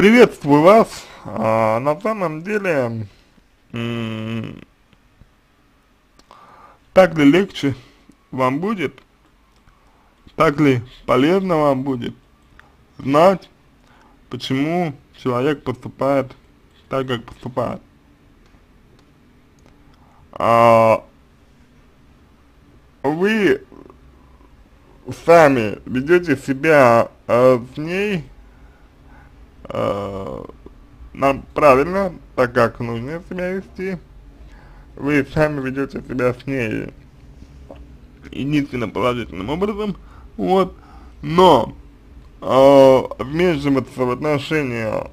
Приветствую вас. А, на самом деле, так ли легче вам будет, так ли полезно вам будет знать, почему человек поступает так, как поступает. А, вы сами ведете себя а, с ней а, нам правильно, так как нужно себя вести, вы сами ведете себя с ней единственно положительным образом, вот, но э, вмешиваться в отношения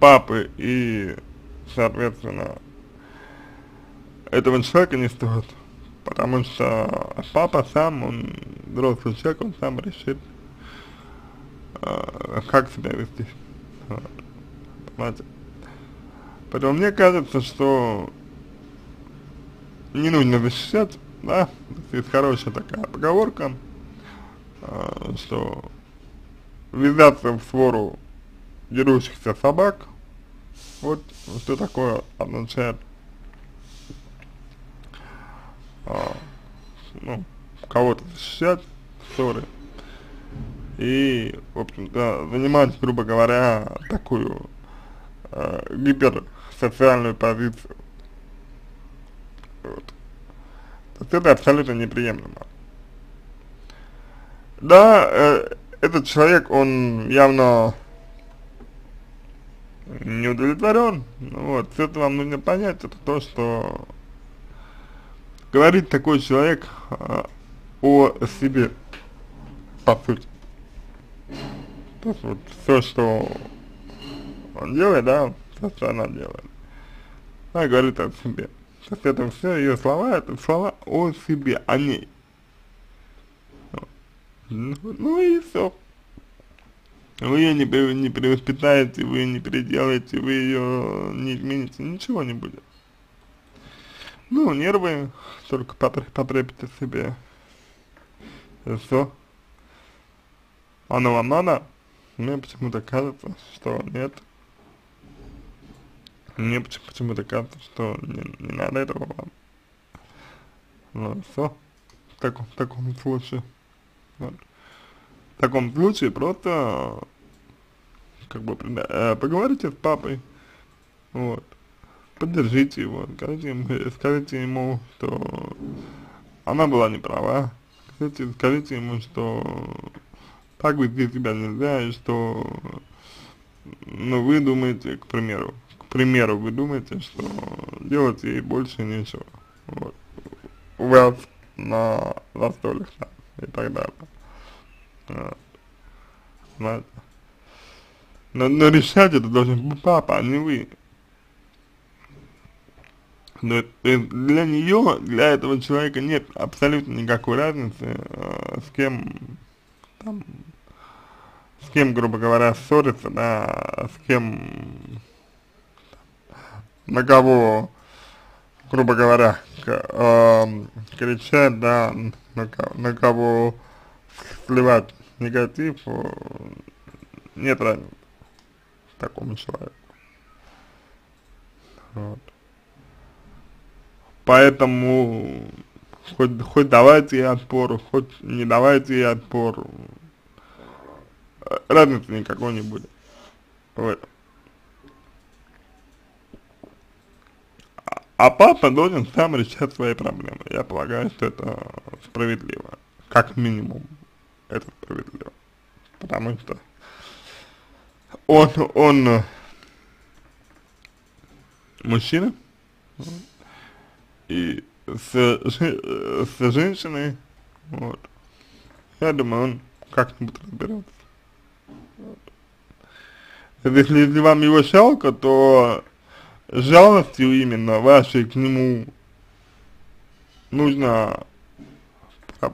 папы и, соответственно, этого человека не стоит, потому что папа сам, он взрослый человек, он сам решит, э, как себя вести, понимаете. Поэтому мне кажется, что не нужно защищать, да, есть хорошая такая поговорка, э, что ввязаться в свору дерущихся собак, вот что такое означает, ну, кого-то защищать, ссоры, и, в общем-то, занимать, грубо говоря, такую э, гиперсоциальную позицию. Вот. То есть это абсолютно неприемлемо. Да, э, этот человек, он явно не удовлетворен, вот, все это вам нужно понять, это то, что говорит такой человек э, о себе, по сути. То есть вот все, что он делает, да, все, что она делает, она говорит о себе. То есть это все ее слова, это слова о себе, о ней. Ну, ну и все. Вы ее не, не перевоспитаете, вы не переделаете, вы ее не измените, ничего не будет. Ну, нервы только потребите себе. И все. Оно вам надо? Мне почему-то кажется, что нет. Мне почему-то кажется, что не, не надо этого вам. Ну, все. В таком, в таком случае. Вот. В таком случае просто как бы э, поговорите с папой. Вот. Поддержите его, скажите ему, скажите ему, что она была не права. Скажите, скажите ему, что так вести себя нельзя, что, ну, вы думаете, к примеру, к примеру, вы думаете, что делать ей больше нечего, вот, у вас на застольях там, и так далее, вот. Но, но решать это должен быть папа, а не вы. Но для нее, для этого человека нет абсолютно никакой разницы, э, с кем там с кем, грубо говоря, ссориться, да, с кем, на кого, грубо говоря, к, э, кричать, да, на, на кого сливать негатив, э, нет разницы такому человеку. Вот. Поэтому хоть, хоть давайте ей отпор, хоть не давайте ей отпор, разницы никакой не будет в. А, а папа должен сам решать свои проблемы. Я полагаю, что это справедливо. Как минимум, это справедливо. Потому что он, он мужчина, и с, с женщиной, вот, я думаю, он как-нибудь разберется. Если, если вам его жалко, то жалостью именно вашей к нему нужно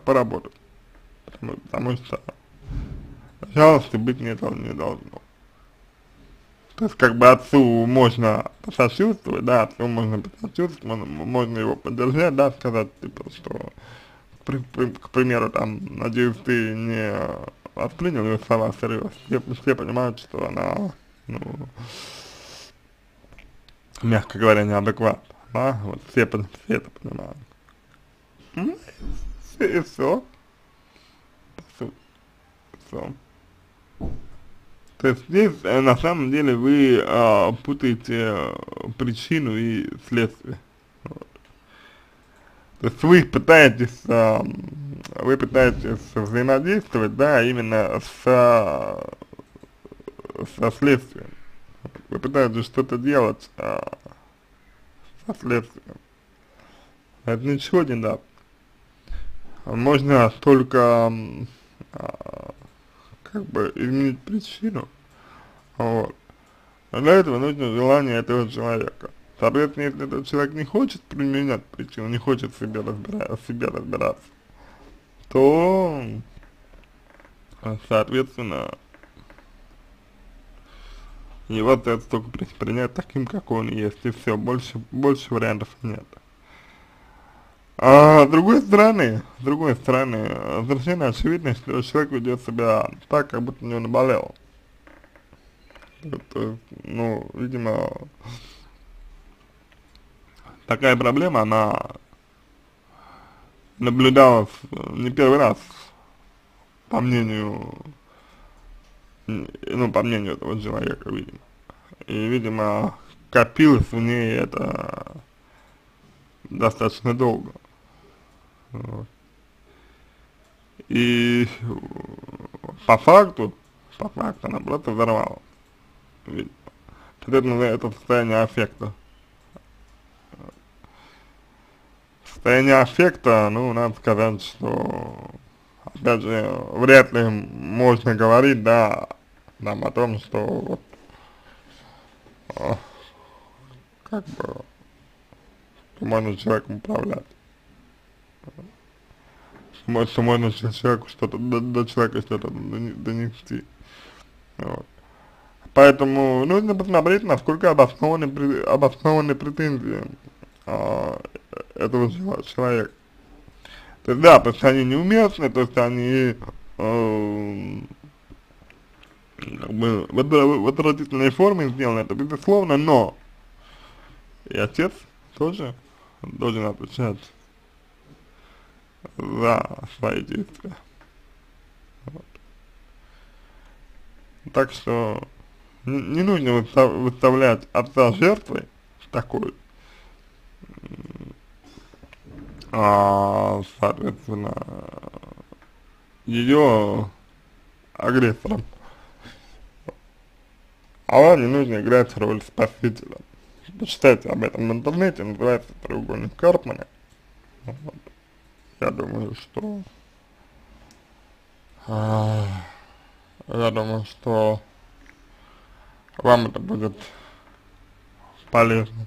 поработать. Потому, что жалости быть не, должно. То есть как бы отцу можно посочувствовать, да, отцу можно посочувствовать, можно, его поддержать, да, сказать, типа, что, к примеру, там, надеюсь, ты не воспринял ее слова всерьез. Все, все понимают, что она, ну, мягко говоря, неадекватна, да, вот все, все это понимают. Ну, и все. Все. То есть здесь, э, на самом деле, вы э, путаете э, причину и следствие. Вот. То есть вы пытаетесь, э, вы пытаетесь взаимодействовать, да, именно с, со следствием. Вы пытаетесь что-то делать э, со следствием. Это ничего не даст. Можно только э, как бы изменить причину, вот. Но для этого нужно желание этого человека. Соответственно, если этот человек не хочет применять причину, не хочет себе, разбира в себе разбираться, то, соответственно, его остается только принять таким, как он есть, и все, больше, больше вариантов нет. А с другой стороны, с другой стороны, совершенно очевидно, что человек ведет себя так, как будто у него наболело. Это, ну, видимо, такая проблема, она наблюдалась не первый раз, по мнению, ну, по мнению этого человека, видимо. И, видимо, копилось в ней это достаточно долго. Вот. И по факту, по факту она просто взорвала. Это, это состояние аффекта. Состояние аффекта, ну, надо сказать, что, опять же, вряд ли можно говорить, да, нам о том, что вот, как бы, можно человеком управлять что можно человеку что-то, до, до человека что-то донести. Вот. Поэтому нужно посмотреть, насколько обоснованы, обоснованы претензии а, этого человека. То есть, да, то есть они неуместны, то есть они э, как бы в, отвратительной форме сделаны, это безусловно, но и отец тоже должен отвечать за свои действия. Вот. Так что не, не нужно выставлять отца жертвой такой, а, соответственно, ее агрессором. А вам не нужно играть роль спасителя. Почитайте об этом в интернете, называется треугольник Карпмана. Вот я думаю, что а, я думаю, что вам это будет полезно.